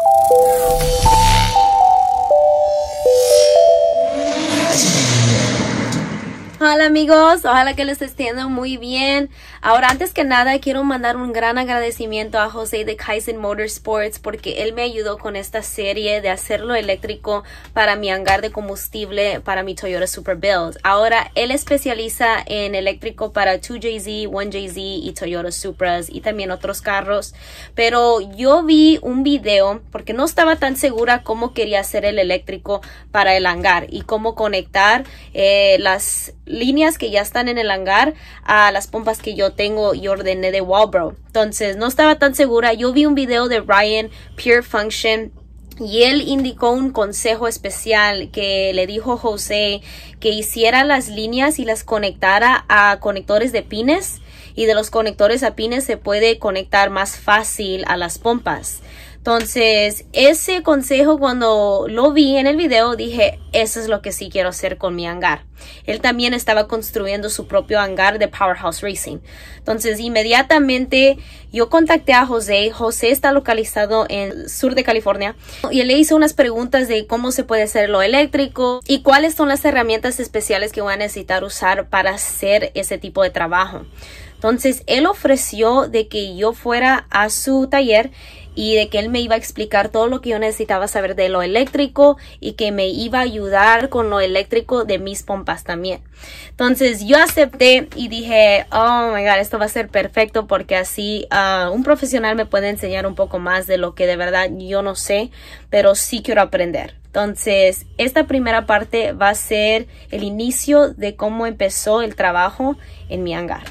Thank you. Hola amigos, ojalá que les esté yendo muy bien. Ahora, antes que nada, quiero mandar un gran agradecimiento a José de Kaizen Motorsports porque él me ayudó con esta serie de hacerlo eléctrico para mi hangar de combustible para mi Toyota Super Build. Ahora, él especializa en eléctrico para 2JZ, 1JZ y Toyota Supras y también otros carros. Pero yo vi un video porque no estaba tan segura cómo quería hacer el eléctrico para el hangar y cómo conectar eh, las líneas que ya están en el hangar a las pompas que yo tengo y ordené de Walbro. Entonces no estaba tan segura. Yo vi un video de Ryan Pure Function y él indicó un consejo especial que le dijo José que hiciera las líneas y las conectara a conectores de pines y de los conectores a pines se puede conectar más fácil a las pompas. Entonces, ese consejo cuando lo vi en el video, dije, eso es lo que sí quiero hacer con mi hangar. Él también estaba construyendo su propio hangar de Powerhouse Racing. Entonces, inmediatamente yo contacté a José. José está localizado en sur de California y él le hizo unas preguntas de cómo se puede hacer lo eléctrico y cuáles son las herramientas especiales que voy a necesitar usar para hacer ese tipo de trabajo. Entonces, él ofreció de que yo fuera a su taller y de que él me iba a explicar todo lo que yo necesitaba saber de lo eléctrico y que me iba a ayudar con lo eléctrico de mis pompas también. Entonces yo acepté y dije, oh my god, esto va a ser perfecto porque así ah, un profesional me puede enseñar un poco más de lo que de verdad yo no sé, pero sí quiero aprender. Entonces, esta primera parte va a ser el inicio de cómo empezó el trabajo en mi hangar.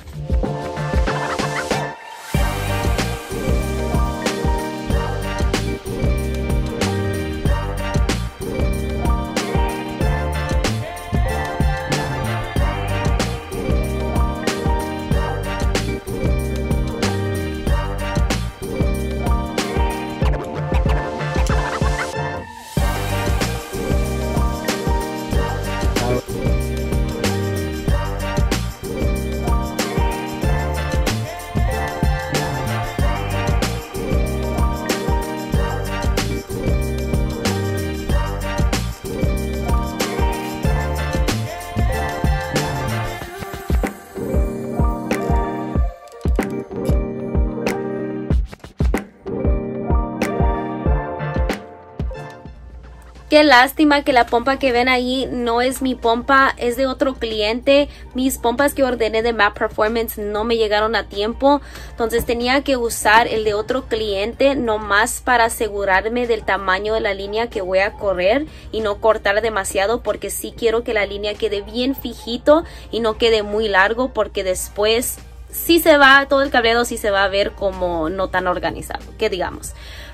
Qué lástima que la pompa que ven ahí no es mi pompa, es de otro cliente. Mis pompas que ordené de Map Performance no me llegaron a tiempo. Entonces tenía que usar el de otro cliente nomás para asegurarme del tamaño de la línea que voy a correr y no cortar demasiado porque sí quiero que la línea quede bien fijito y no quede muy largo porque después sí se va, todo el cableado sí se va a ver como no tan organizado, que digamos.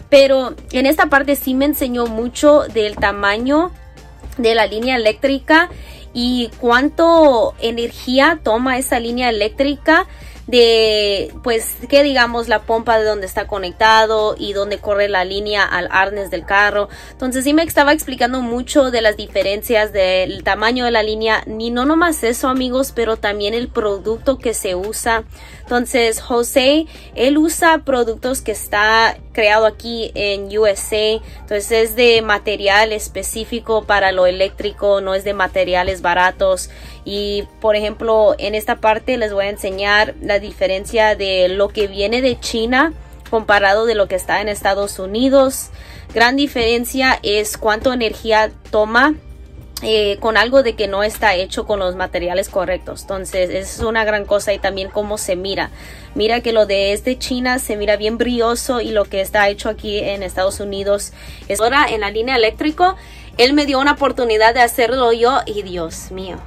Pero en esta parte sí me enseñó mucho del tamaño de la línea eléctrica y cuánto energía toma esa línea eléctrica de pues que digamos la pompa de donde está conectado y donde corre la línea al arnés del carro. Entonces sí me estaba explicando mucho de las diferencias del tamaño de la línea ni no nomás eso amigos pero también el producto que se usa. Entonces José él usa productos que está creado aquí en USA entonces es de material específico para lo eléctrico no es de materiales baratos y por ejemplo en esta parte les voy a enseñar la diferencia de lo que viene de China comparado de lo que está en Estados Unidos gran diferencia es cuánto energía toma eh, con algo de que no está hecho con los materiales correctos. Entonces, es una gran cosa y también cómo se mira. Mira que lo de este China se mira bien brilloso y lo que está hecho aquí en Estados Unidos es ahora en la línea eléctrico. Él me dio una oportunidad de hacerlo yo y Dios mío.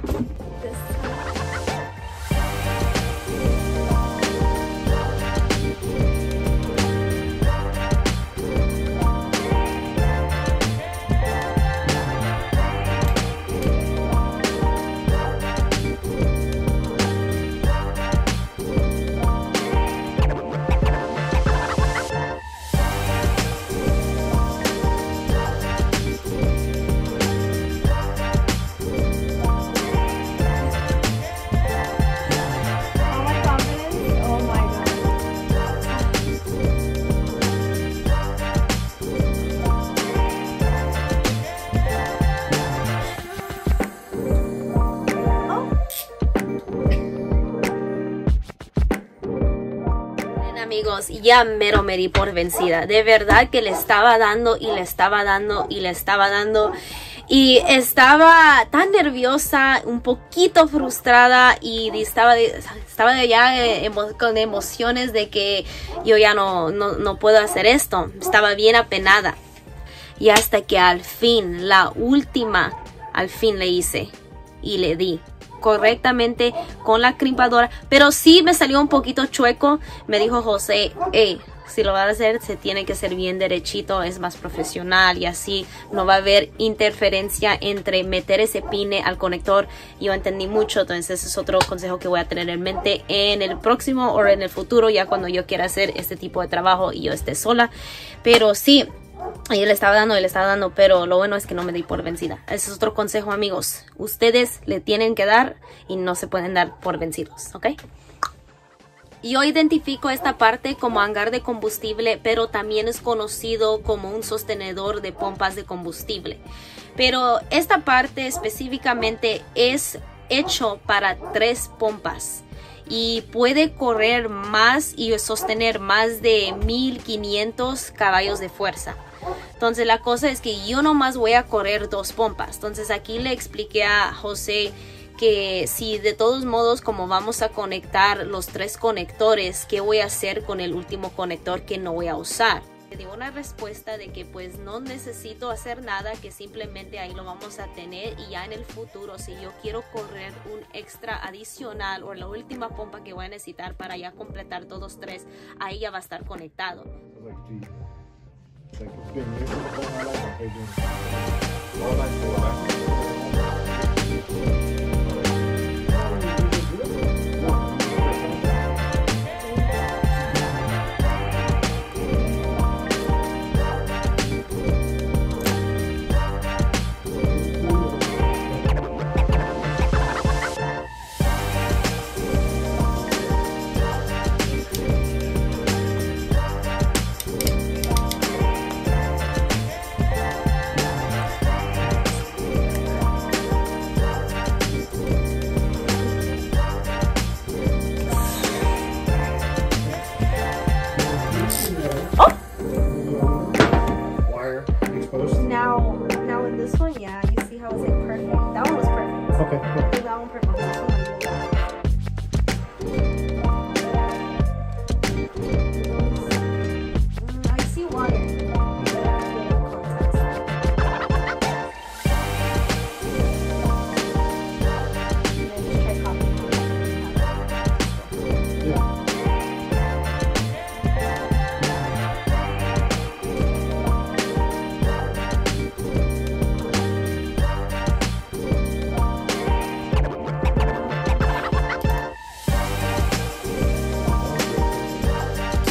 Mero me di por vencida. De verdad que le estaba dando y le estaba dando y le estaba dando. Y estaba tan nerviosa, un poquito frustrada y estaba, estaba ya eh, con emociones de que yo ya no, no, no puedo hacer esto. Estaba bien apenada. Y hasta que al fin, la última, al fin le hice y le di correctamente con la crimpadora, pero sí me salió un poquito chueco. Me dijo José, si lo va a hacer, se tiene que ser bien derechito, es más profesional y así no va a haber interferencia entre meter ese pine al conector. Yo entendí mucho, entonces ese es otro consejo que voy a tener en mente en el próximo o en el futuro, ya cuando yo quiera hacer este tipo de trabajo y yo esté sola. Pero sí, y le estaba dando, le estaba dando, pero lo bueno es que no me di por vencida. Ese es otro consejo, amigos. Ustedes le tienen que dar y no se pueden dar por vencidos, ¿ok? Yo identifico esta parte como hangar de combustible, pero también es conocido como un sostenedor de pompas de combustible. Pero esta parte específicamente es hecho para tres pompas y puede correr más y sostener más de 1500 caballos de fuerza. Entonces la cosa es que yo nomás voy a correr dos pompas. Entonces aquí le expliqué a José que si de todos modos como vamos a conectar los tres conectores, ¿qué voy a hacer con el último conector que no voy a usar? Le dio una respuesta de que pues no necesito hacer nada, que simplemente ahí lo vamos a tener y ya en el futuro si yo quiero correr un extra adicional o la última pompa que voy a necesitar para ya completar todos tres, ahí ya va a estar conectado. Like it's been years since I've done my life. All Okay. Cool.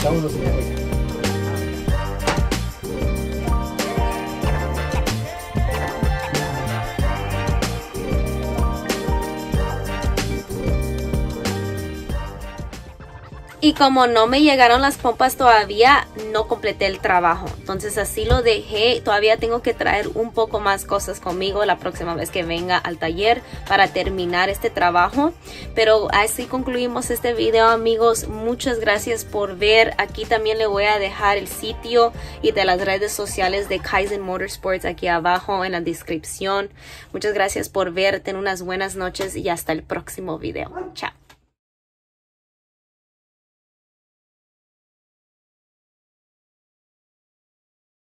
ダウ是什么ドし。Y como no me llegaron las pompas todavía, no completé el trabajo. Entonces así lo dejé. Todavía tengo que traer un poco más cosas conmigo la próxima vez que venga al taller para terminar este trabajo. Pero así concluimos este video amigos. Muchas gracias por ver. Aquí también le voy a dejar el sitio y de las redes sociales de Kaizen Motorsports aquí abajo en la descripción. Muchas gracias por ver. Ten unas buenas noches y hasta el próximo video. Chao.